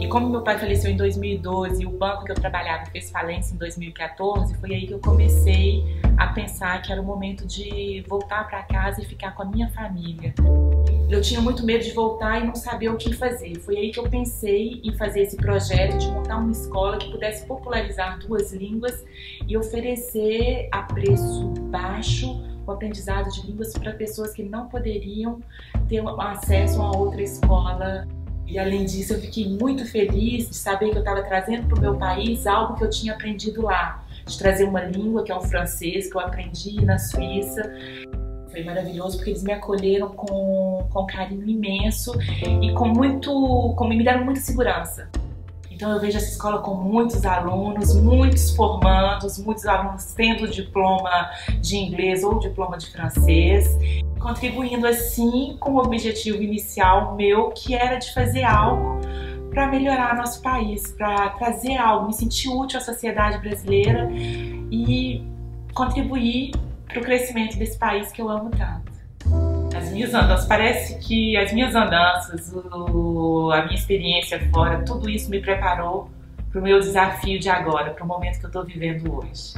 E como meu pai faleceu em 2012 e o banco que eu trabalhava fez falência em 2014, foi aí que eu comecei a pensar que era o momento de voltar para casa e ficar com a minha família. Eu tinha muito medo de voltar e não saber o que fazer. Foi aí que eu pensei em fazer esse projeto de montar uma escola que pudesse popularizar duas línguas e oferecer a preço baixo o aprendizado de línguas para pessoas que não poderiam ter acesso a outra escola e além disso, eu fiquei muito feliz de saber que eu estava trazendo para o meu país algo que eu tinha aprendido lá, de trazer uma língua que é o francês, que eu aprendi na Suíça. Foi maravilhoso porque eles me acolheram com, com carinho imenso e com muito, com, me deram muita segurança. Então eu vejo essa escola com muitos alunos, muitos formandos, muitos alunos tendo diploma de inglês ou diploma de francês, contribuindo assim com o objetivo inicial meu, que era de fazer algo para melhorar nosso país, para trazer algo, me sentir útil à sociedade brasileira e contribuir para o crescimento desse país que eu amo tanto minhas andanças, parece que as minhas andanças, o, a minha experiência fora, tudo isso me preparou para o meu desafio de agora, para o momento que eu estou vivendo hoje.